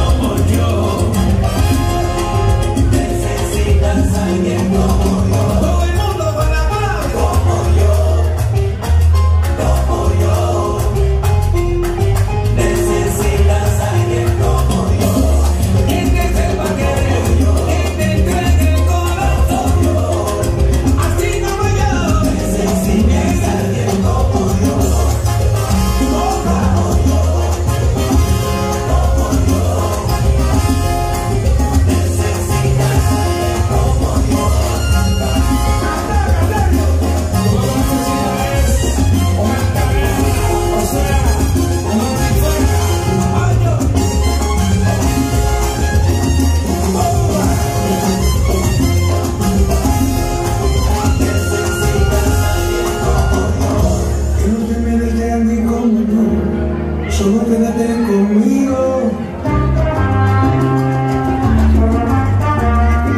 Oh. solo quédate conmigo.